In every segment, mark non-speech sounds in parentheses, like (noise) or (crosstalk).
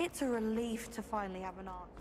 It's a relief to finally have an answer.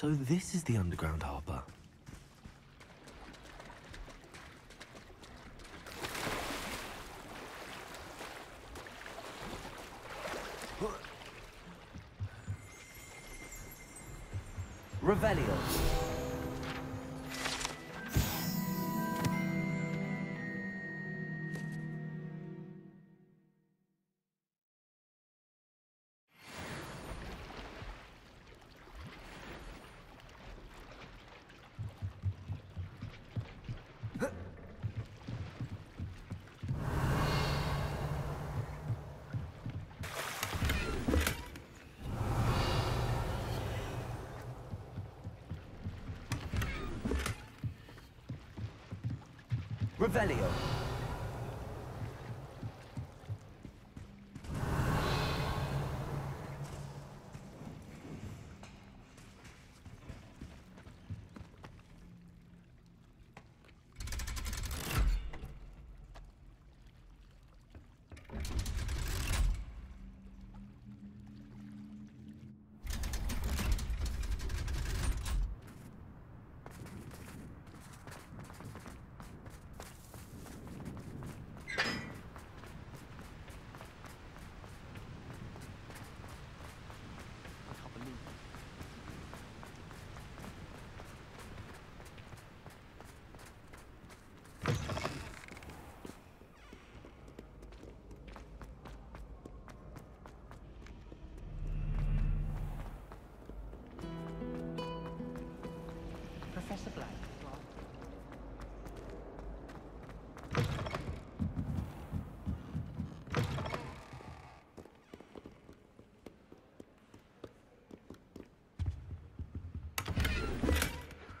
So this is the underground harbour. Revelio. Revelio. Professor Black.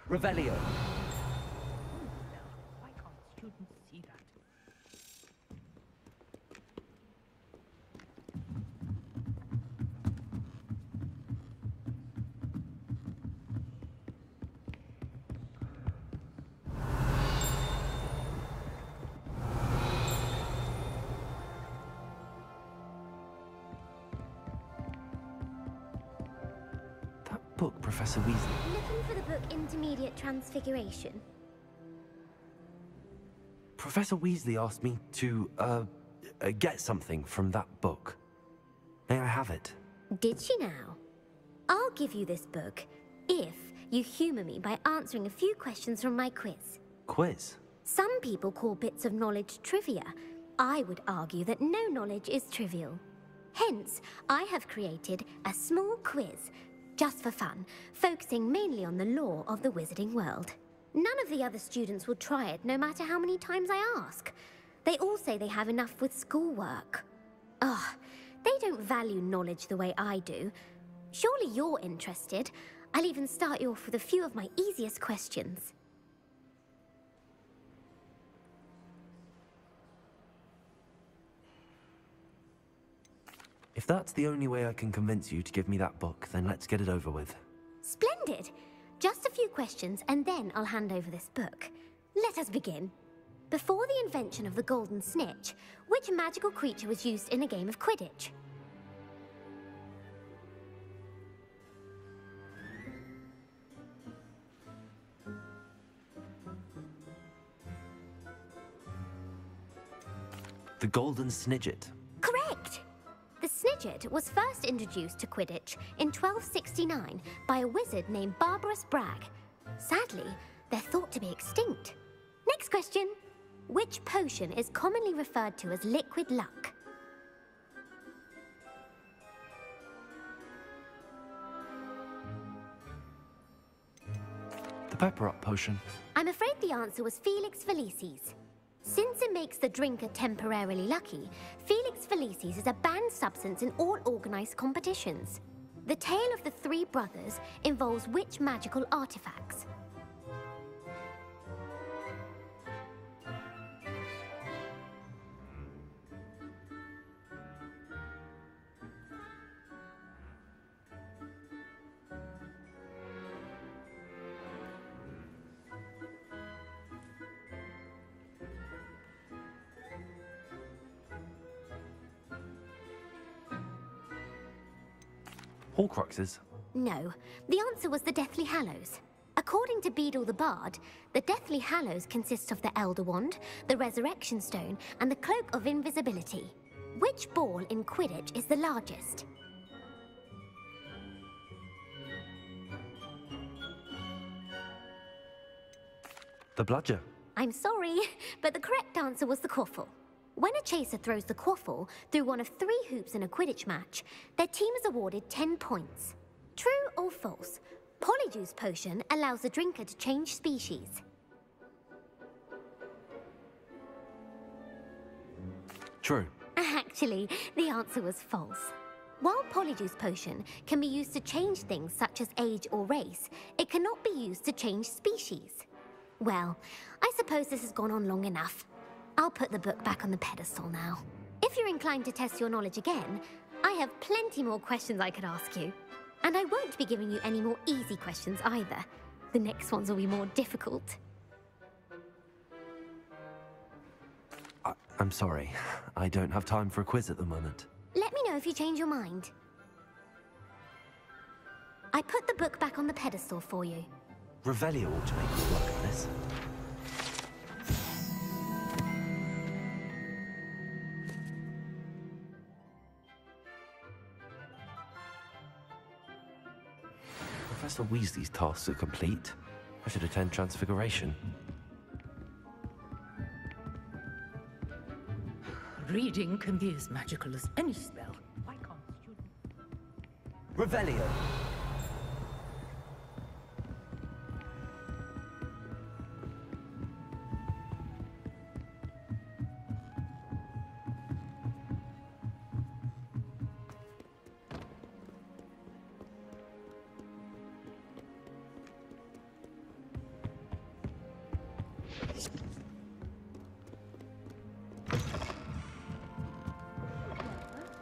Revelio. Professor Weasley. Looking for the book Intermediate Transfiguration? Professor Weasley asked me to, uh, uh, get something from that book. May I have it? Did she now? I'll give you this book if you humour me by answering a few questions from my quiz. Quiz. Some people call bits of knowledge trivia. I would argue that no knowledge is trivial. Hence, I have created a small quiz, just for fun, focusing mainly on the lore of the wizarding world. None of the other students will try it, no matter how many times I ask. They all say they have enough with schoolwork. Ugh, they don't value knowledge the way I do. Surely you're interested. I'll even start you off with a few of my easiest questions. If that's the only way I can convince you to give me that book, then let's get it over with. Splendid! Just a few questions, and then I'll hand over this book. Let us begin. Before the invention of the golden snitch, which magical creature was used in a game of Quidditch? The Golden Snidget. Snidget was first introduced to Quidditch in 1269 by a wizard named Barberus Bragge. Sadly, they're thought to be extinct. Next question. Which potion is commonly referred to as liquid luck? The Pepperup potion. I'm afraid the answer was Felix Felicis. Since it makes the drinker temporarily lucky, Felix Felicis is a banned substance in all organized competitions. The tale of the three brothers involves which magical artifacts? Horcruxes? No, the answer was the Deathly Hallows. According to Beadle the Bard, the Deathly Hallows consist of the Elder Wand, the Resurrection Stone, and the Cloak of Invisibility. Which ball in Quidditch is the largest? The bludger? I'm sorry, (laughs) but the correct answer was the quaffle. When a chaser throws the quaffle through one of three hoops in a Quidditch match, their team is awarded 10 points. True or false? Polyjuice potion allows the drinker to change species. True. (laughs) Actually, the answer was false. While Polyjuice potion can be used to change things such as age or race, it cannot be used to change species. Well, I suppose this has gone on long enough. I'll put the book back on the pedestal now. If you're inclined to test your knowledge again, I have plenty more questions I could ask you. And I won't be giving you any more easy questions either. The next ones will be more difficult. I, I'm sorry. I don't have time for a quiz at the moment. Let me know if you change your mind. I put the book back on the pedestal for you. Revelio ought to make good work on this. Professor Weasley's tasks are complete. I should attend Transfiguration. Reading can be as magical as any spell. Why can't students? Revelio!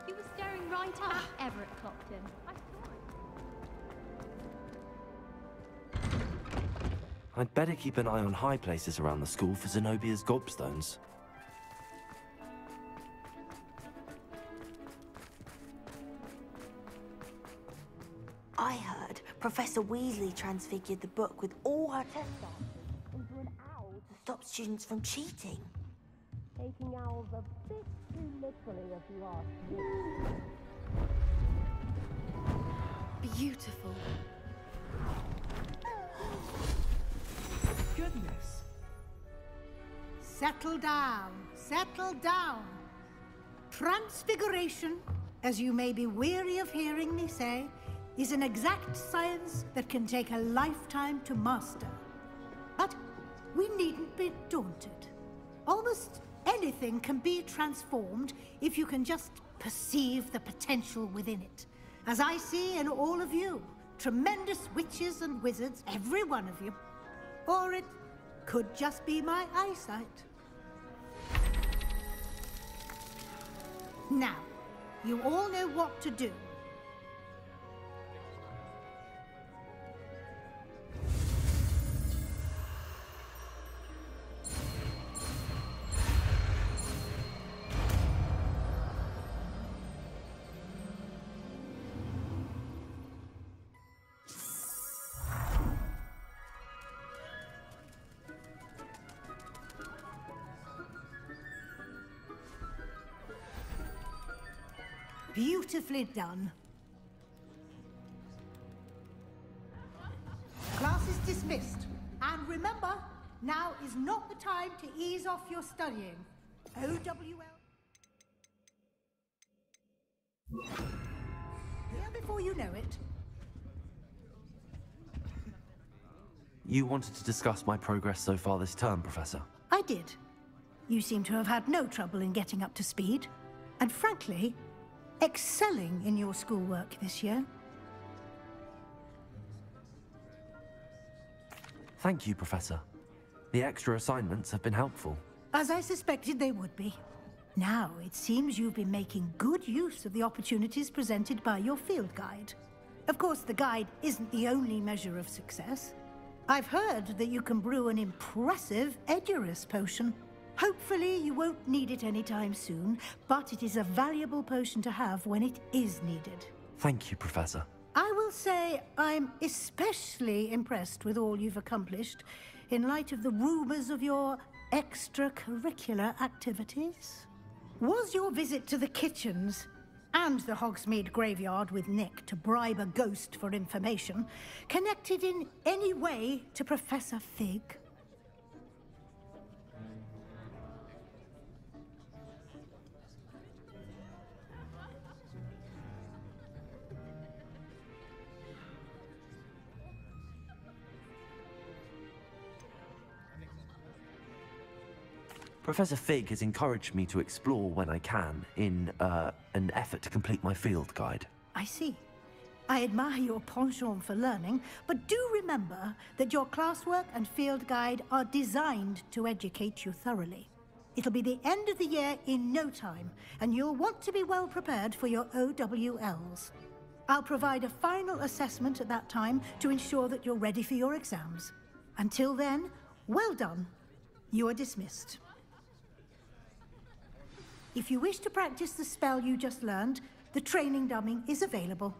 He was staring right at Everett Clopton. I'd better keep an eye on high places around the school for Zenobia's gobstones. I heard Professor Weasley transfigured the book with all her test art students from cheating. Taking owls a bit too literally, if you ask me. Beautiful. Goodness. Settle down, settle down. Transfiguration, as you may be weary of hearing me say, is an exact science that can take a lifetime to master. Be daunted. Almost anything can be transformed if you can just perceive the potential within it. As I see in all of you, tremendous witches and wizards, every one of you. Or it could just be my eyesight. Now, you all know what to do. Beautifully done. Class is dismissed. And remember, now is not the time to ease off your studying. OWL. Here before you know it. You wanted to discuss my progress so far this term, Professor. I did. You seem to have had no trouble in getting up to speed, and frankly, excelling in your schoolwork this year. Thank you, Professor. The extra assignments have been helpful. As I suspected they would be. Now, it seems you've been making good use of the opportunities presented by your field guide. Of course, the guide isn't the only measure of success. I've heard that you can brew an impressive Edurus potion. Hopefully, you won't need it anytime soon, but it is a valuable potion to have when it is needed. Thank you, Professor. I will say I'm especially impressed with all you've accomplished in light of the rumors of your extracurricular activities. Was your visit to the kitchens and the Hogsmeade graveyard with Nick to bribe a ghost for information connected in any way to Professor Fig? Professor Fig has encouraged me to explore when I can in uh, an effort to complete my field guide. I see. I admire your penchant for learning, but do remember that your classwork and field guide are designed to educate you thoroughly. It'll be the end of the year in no time, and you'll want to be well prepared for your OWLs. I'll provide a final assessment at that time to ensure that you're ready for your exams. Until then, well done. You are dismissed. If you wish to practice the spell you just learned, the training dummy is available.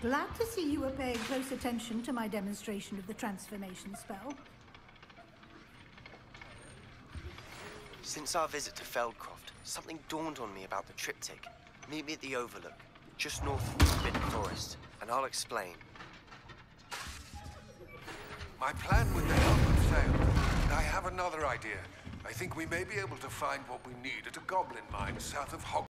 Glad to see you were paying close attention to my demonstration of the transformation spell. Since our visit to Feldcroft, something dawned on me about the triptych. Meet me at the Overlook, just north of the Forest, and I'll explain. My plan with the helmet failed. I have another idea. I think we may be able to find what we need at a goblin mine south of Hog.